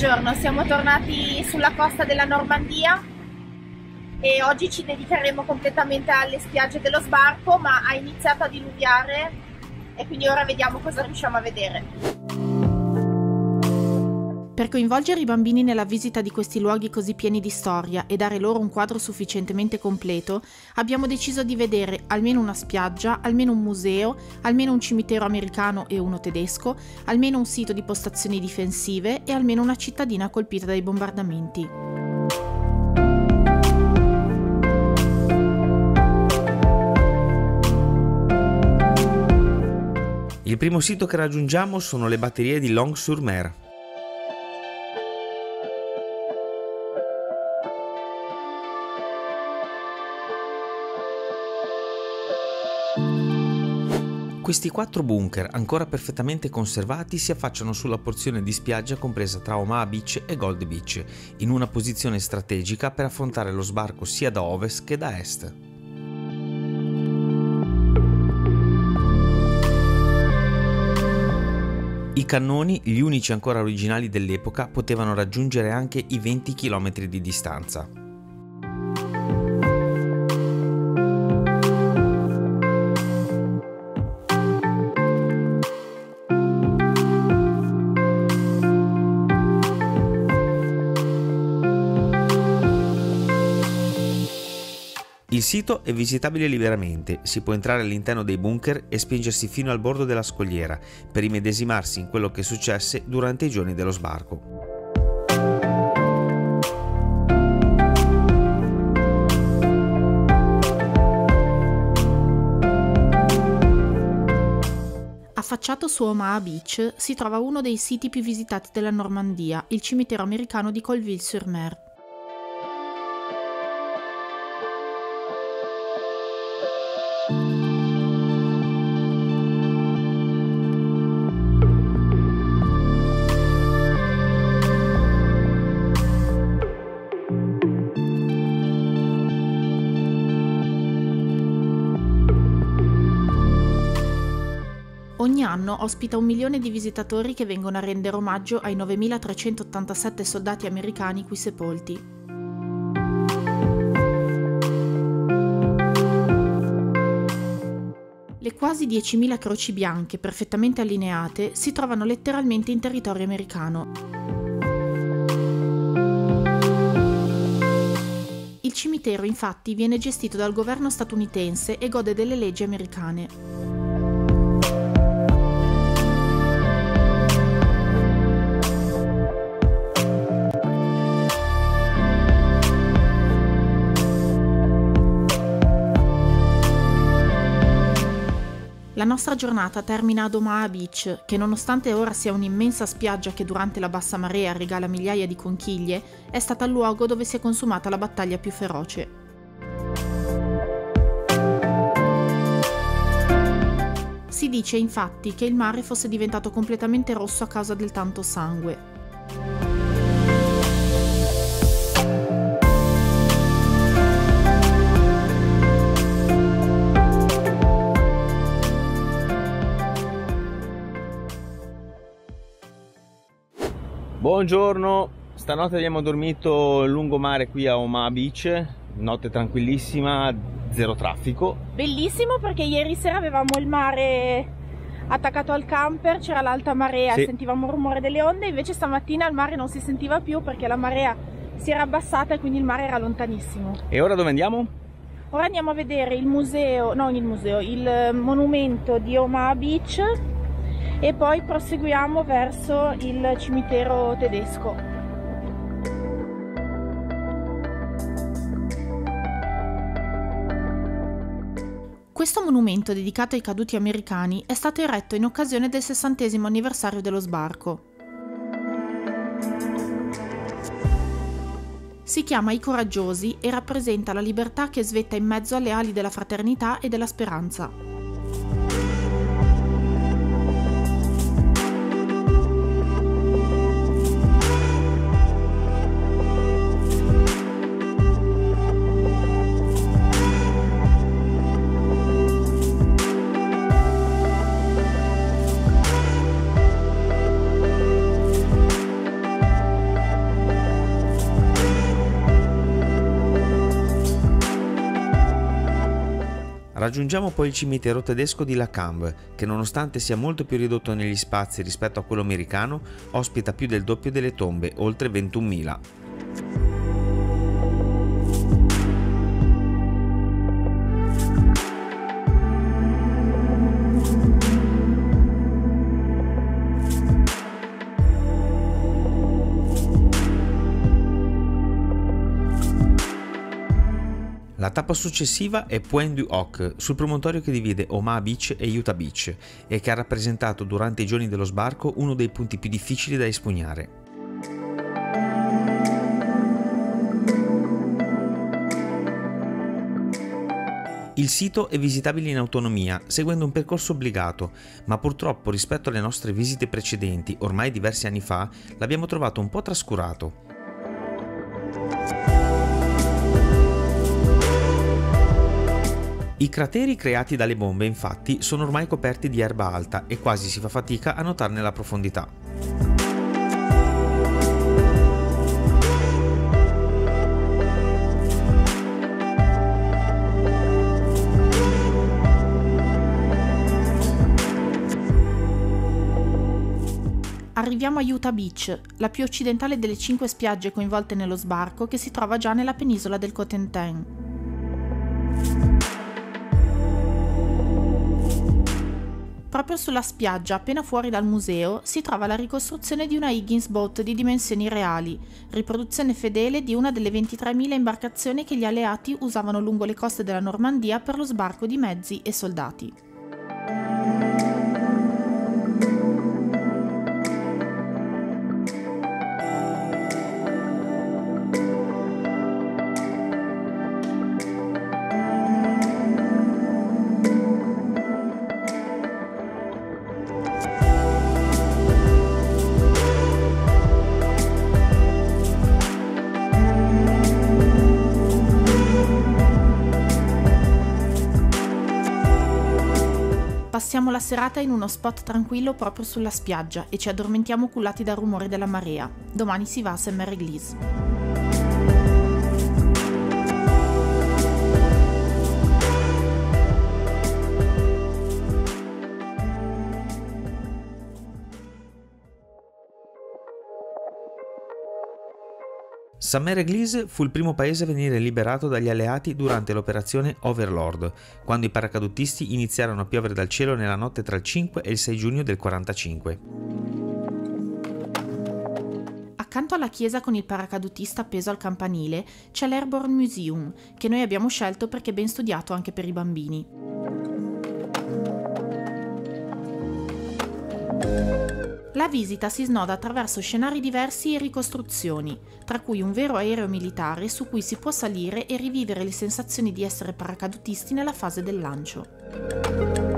Buongiorno, siamo tornati sulla costa della Normandia e oggi ci dedicheremo completamente alle spiagge dello sbarco, ma ha iniziato a diluviare e quindi ora vediamo cosa riusciamo a vedere. Per coinvolgere i bambini nella visita di questi luoghi così pieni di storia e dare loro un quadro sufficientemente completo, abbiamo deciso di vedere almeno una spiaggia, almeno un museo, almeno un cimitero americano e uno tedesco, almeno un sito di postazioni difensive e almeno una cittadina colpita dai bombardamenti. Il primo sito che raggiungiamo sono le batterie di Long-sur-Mer. Questi quattro bunker, ancora perfettamente conservati, si affacciano sulla porzione di spiaggia compresa tra Omaha Beach e Gold Beach, in una posizione strategica per affrontare lo sbarco sia da ovest che da est. I cannoni, gli unici ancora originali dell'epoca, potevano raggiungere anche i 20 km di distanza. Il sito è visitabile liberamente, si può entrare all'interno dei bunker e spingersi fino al bordo della scogliera per immedesimarsi in quello che successe durante i giorni dello sbarco. Affacciato su Omaha Beach si trova uno dei siti più visitati della Normandia, il cimitero americano di Colville-sur-Mer. Anno ospita un milione di visitatori che vengono a rendere omaggio ai 9.387 soldati americani qui sepolti. Le quasi 10.000 croci bianche perfettamente allineate si trovano letteralmente in territorio americano. Il cimitero infatti viene gestito dal governo statunitense e gode delle leggi americane. La nostra giornata termina ad Omaha Beach, che nonostante ora sia un'immensa spiaggia che durante la bassa marea regala migliaia di conchiglie, è stata il luogo dove si è consumata la battaglia più feroce. Si dice infatti che il mare fosse diventato completamente rosso a causa del tanto sangue. Buongiorno, stanotte abbiamo dormito lungomare qui a Omaha Beach, notte tranquillissima, zero traffico. Bellissimo perché ieri sera avevamo il mare attaccato al camper, c'era l'alta marea, sì. sentivamo il rumore delle onde, invece stamattina il mare non si sentiva più perché la marea si era abbassata e quindi il mare era lontanissimo. E ora dove andiamo? Ora andiamo a vedere il museo, non il museo, il monumento di Omaha Beach e poi proseguiamo verso il cimitero tedesco. Questo monumento dedicato ai caduti americani è stato eretto in occasione del sessantesimo anniversario dello sbarco. Si chiama I Coraggiosi e rappresenta la libertà che svetta in mezzo alle ali della fraternità e della speranza. Raggiungiamo poi il cimitero tedesco di La Cambe, che nonostante sia molto più ridotto negli spazi rispetto a quello americano, ospita più del doppio delle tombe, oltre 21.000. La tappa successiva è Point du Hoc, sul promontorio che divide Omaha Beach e Utah Beach e che ha rappresentato durante i giorni dello sbarco uno dei punti più difficili da espugnare. Il sito è visitabile in autonomia, seguendo un percorso obbligato, ma purtroppo rispetto alle nostre visite precedenti, ormai diversi anni fa, l'abbiamo trovato un po' trascurato. I crateri creati dalle bombe infatti sono ormai coperti di erba alta e quasi si fa fatica a notarne la profondità. Arriviamo a Utah Beach, la più occidentale delle cinque spiagge coinvolte nello sbarco che si trova già nella penisola del Cotentin. Proprio sulla spiaggia, appena fuori dal museo, si trova la ricostruzione di una Higgins Boat di dimensioni reali, riproduzione fedele di una delle 23.000 imbarcazioni che gli alleati usavano lungo le coste della Normandia per lo sbarco di mezzi e soldati. Passiamo la serata in uno spot tranquillo proprio sulla spiaggia e ci addormentiamo cullati dal rumore della marea. Domani si va a St. Mary Glees. Samer Eglise fu il primo paese a venire liberato dagli alleati durante l'operazione Overlord, quando i paracadutisti iniziarono a piovere dal cielo nella notte tra il 5 e il 6 giugno del 45. Accanto alla chiesa con il paracadutista appeso al campanile c'è l'Airborne Museum, che noi abbiamo scelto perché ben studiato anche per i bambini. La visita si snoda attraverso scenari diversi e ricostruzioni, tra cui un vero aereo militare su cui si può salire e rivivere le sensazioni di essere paracadutisti nella fase del lancio.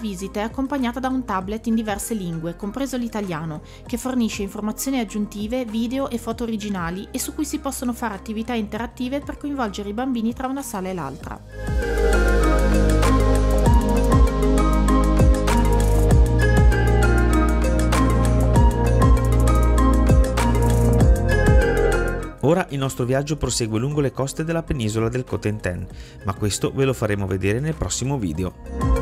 Visita è accompagnata da un tablet in diverse lingue, compreso l'italiano, che fornisce informazioni aggiuntive, video e foto originali e su cui si possono fare attività interattive per coinvolgere i bambini tra una sala e l'altra. Ora il nostro viaggio prosegue lungo le coste della penisola del Cotentin, ma questo ve lo faremo vedere nel prossimo video.